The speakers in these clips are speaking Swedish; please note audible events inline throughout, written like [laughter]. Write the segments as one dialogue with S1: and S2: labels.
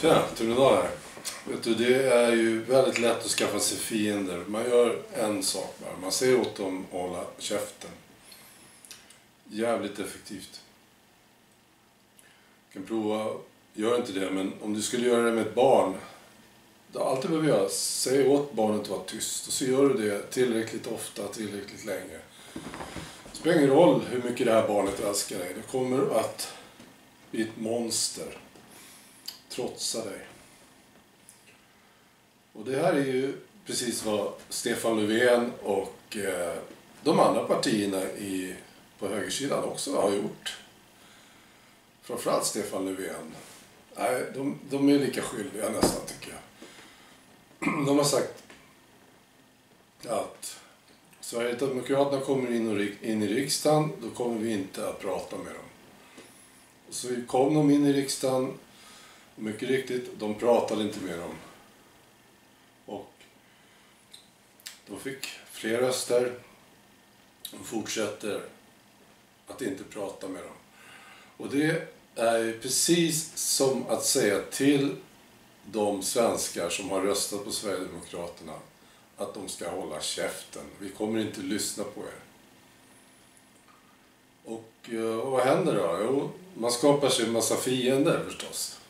S1: Tjena, Tunedal här. Vet du, det är ju väldigt lätt att skaffa sig fiender. Man gör en sak bara. Man säger åt dem att hålla käften. Jävligt effektivt. Du kan prova, gör inte det, men om du skulle göra det med ett barn. Det allt du behöver göra, säg åt barnet att vara tyst. Och så gör du det tillräckligt ofta, tillräckligt länge. Det spelar ingen roll hur mycket det här barnet älskar dig. Det kommer att bli ett monster. Trotsa dig. Och det här är ju precis vad Stefan Löfven och eh, de andra partierna i, på högersidan också har gjort. Framförallt Stefan Löfven. Nej, de, de är lika skyldiga nästan tycker jag. [clears throat] De har sagt att Sverigedemokraterna kommer in, och, in i riksdagen, då kommer vi inte att prata med dem. Och så kom de in i riksdagen, och mycket riktigt, de pratade inte med dem. Och de fick fler röster. De fortsätter att inte prata med dem. Och det är precis som att säga till de svenskar som har röstat på Sverigedemokraterna att de ska hålla käften. Vi kommer inte lyssna på er. Och, och vad händer då? Jo, man skapar sig en massa fiender förstås.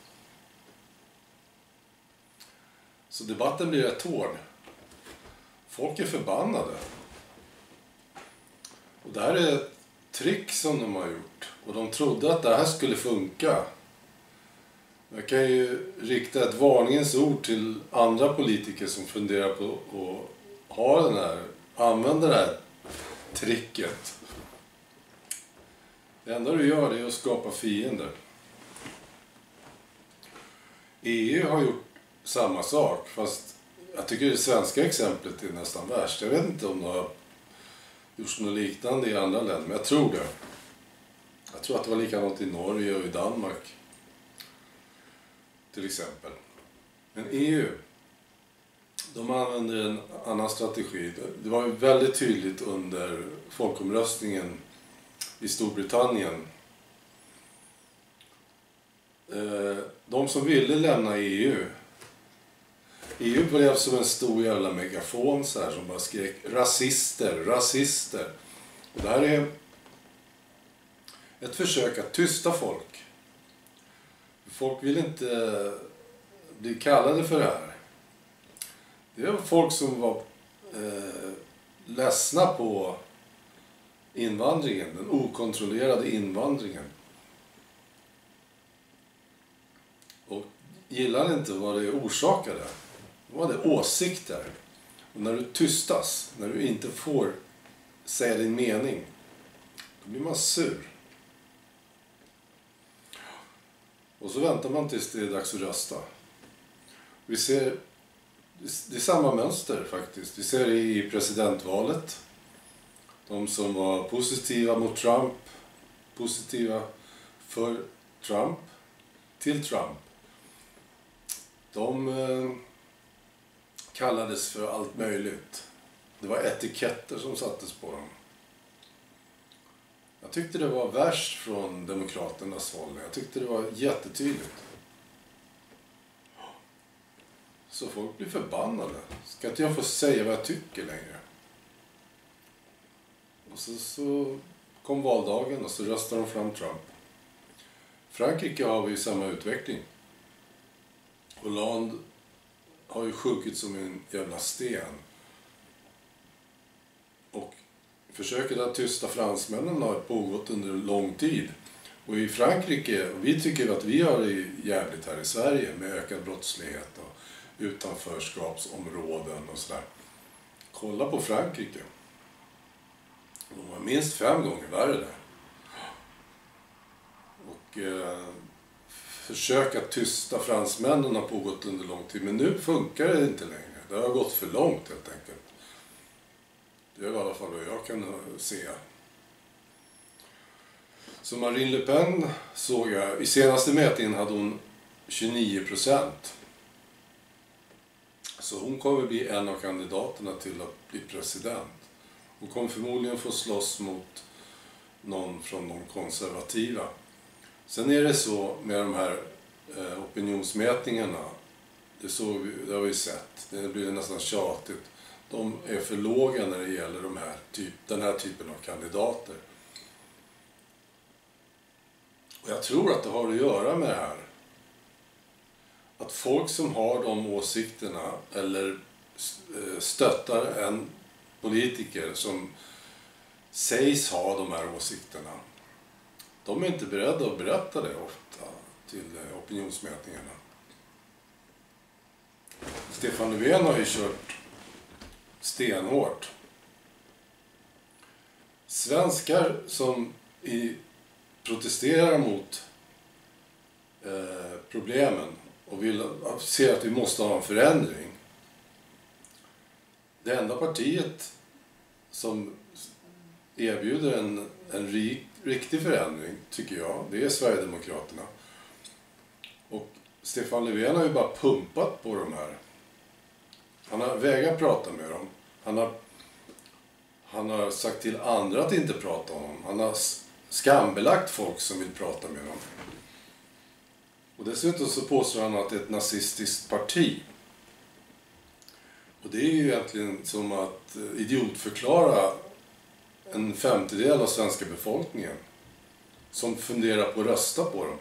S1: Så debatten blir rätt hård. Folk är förbannade. Och det här är ett trick som de har gjort. Och de trodde att det här skulle funka. Jag kan ju rikta ett varningens ord till andra politiker som funderar på att ha den här, använda det här tricket. Det enda du gör är att skapa fiender. EU har gjort samma sak fast jag tycker det svenska exemplet är nästan värst. Jag vet inte om det har gjorts något liknande i andra länder, men jag tror det. Jag tror att det var likadant i Norge och i Danmark. Till exempel. Men EU, de använder en annan strategi. Det var ju väldigt tydligt under folkomröstningen i Storbritannien. Eh, de som ville lämna EU EU blev som en stor jävla megafon så här som bara skrek rasister, rasister. Och det här är ett försök att tysta folk. Folk vill inte bli kallade för det här. Det var folk som var eh, ledsna på invandringen, den okontrollerade invandringen. Och gillade inte vad det orsakade. De hade åsikter. Och när du tystas, när du inte får säga din mening, då blir man sur. Och så väntar man tills det är dags att rösta. Vi ser, det är samma mönster faktiskt. Vi ser det i presidentvalet. De som var positiva mot Trump, positiva för Trump, till Trump. De eh, kallades för allt möjligt. Det var etiketter som sattes på dem. Jag tyckte det var värst från Demokraternas håll. Jag tyckte det var jättetydligt. Så folk blir förbannade. Ska inte jag få säga vad jag tycker längre? Och så, så kom valdagen och så röstade de fram Trump. Frankrike har vi samma utveckling. Hollande har ju sjunkit som en jävla sten. Och försöket att tysta fransmännen har pågått under lång tid. Och i Frankrike, vi tycker att vi har det jävligt här i Sverige med ökad brottslighet och utanförskapsområden och sådär. Kolla på Frankrike. De var minst fem gånger värre där. Och eh, försök att tysta fransmännen har pågått under lång tid. Men nu funkar det inte längre. Det har gått för långt helt enkelt. Det är i alla fall vad jag kan eh, se. Så Marine Le Pen såg jag, i senaste mätningen hade hon 29 procent. Så hon kommer bli en av kandidaterna till att bli president. Hon kommer förmodligen få slåss mot någon från de konservativa. Sen är det så med de här eh, opinionsmätningarna, det, såg vi, det har vi sett, det blir nästan tjatigt. De är för låga när det gäller de här typ, den här typen av kandidater. Och jag tror att det har att göra med det här. Att folk som har de åsikterna eller eh, stöttar en politiker som sägs ha de här åsikterna. De är inte beredda att berätta det ofta till eh, opinionsmätningarna. Stefan Löfven har ju kört stenhårt. Svenskar som i, protesterar mot eh, problemen och vill, ser att vi måste ha en förändring. Det enda partiet som erbjuder en, en rik, riktig förändring, tycker jag, det är Sverigedemokraterna. Och Stefan Löfven har ju bara pumpat på de här. Han har vägrat prata med dem. Han har, han har sagt till andra att inte prata om dem. Han har skambelagt folk som vill prata med dem. Och dessutom så påstår han att det är ett nazistiskt parti. Och det är ju egentligen som att eh, idiotförklara en femtedel av svenska befolkningen som funderar på att rösta på dem.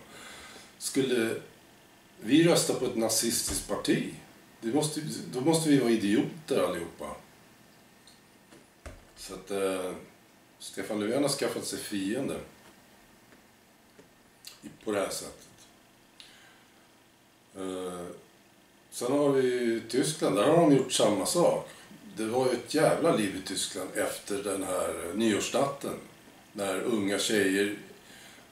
S1: Skulle vi rösta på ett nazistiskt parti, det måste, då måste vi vara idioter allihopa. Så att eh, Stefan Löfven har skaffat sig fiender på det här sättet. Eh, sen har vi Tyskland, där har de gjort samma sak. Det var ju ett jävla liv i Tyskland efter den här nyårsnatten. När unga tjejer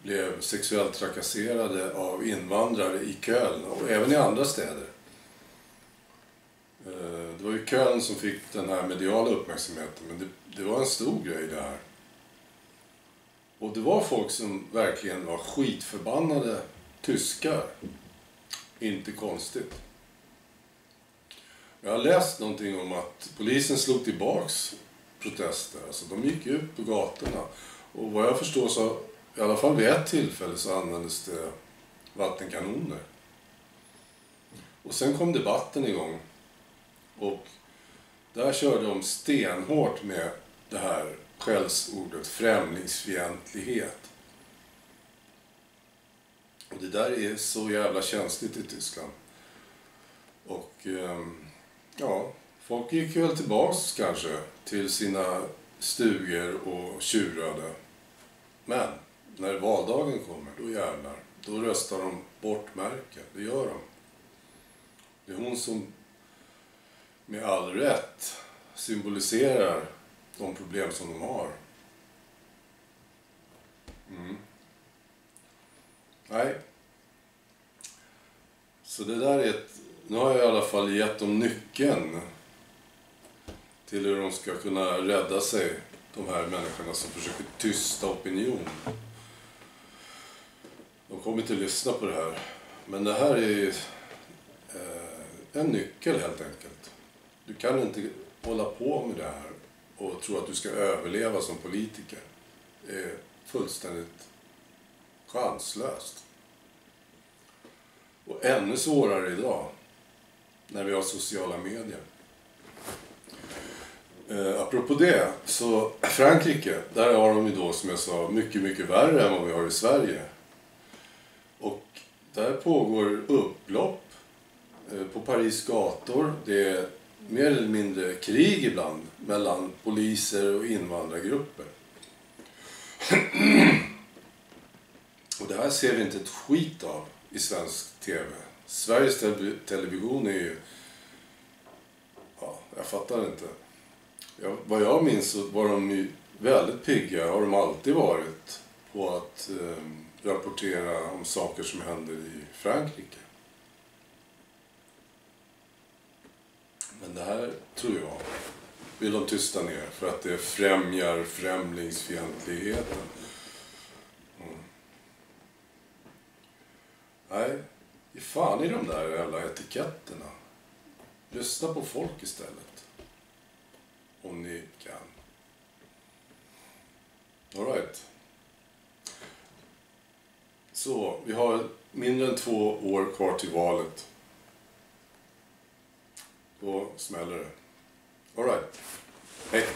S1: blev sexuellt trakasserade av invandrare i Köln och även i andra städer. Eh, det var ju Köln som fick den här mediala uppmärksamheten men det, det var en stor grej det här. Och det var folk som verkligen var skitförbannade tyskar. Inte konstigt. Jag har läst någonting om att polisen slog tillbaks protester. Alltså de gick ut på gatorna. Och vad jag förstår så, i alla fall vid ett tillfälle så användes det vattenkanoner. Och sen kom debatten igång. Och där körde de stenhårt med det här skällsordet främlingsfientlighet. Och det där är så jävla känsligt i Tyskland. Och ehm, ja, folk gick väl tillbaks kanske till sina stugor och tjurade. Men när valdagen kommer, då jävlar. Då röstar de bort märket. Det gör de. Det är hon som med all rätt symboliserar de problem som de har. Mm. Nej. Så det där är ett... Nu har jag i alla fall gett dem nyckeln till hur de ska kunna rädda sig, de här människorna som försöker tysta opinion. De kommer inte att lyssna på det här. Men det här är eh, en nyckel helt enkelt. Du kan inte hålla på med det här och tro att du ska överleva som politiker. Det är fullständigt chanslöst. Och ännu svårare idag, när vi har sociala medier. Eh, apropå det, så Frankrike, där har de ju då som jag sa mycket, mycket värre än vad vi har i Sverige. Och där pågår upplopp eh, på Paris gator. Det är mer eller mindre krig ibland mellan poliser och invandrargrupper. [clears throat] Och det här ser vi inte ett skit av i svensk TV. Sveriges television är ju... Ja, jag fattar inte. Ja, vad jag minns så var de ju väldigt pigga, har de alltid varit, på att eh, rapportera om saker som händer i Frankrike. Men det här tror jag vill de tysta ner för att det främjar främlingsfientligheten. Mm. Nej, ge fan i de där jävla etiketterna. Lyssna på folk istället. Om ni kan. Alright. Så, vi har mindre än två år kvar till valet. Då smäller det. Alright. Hej.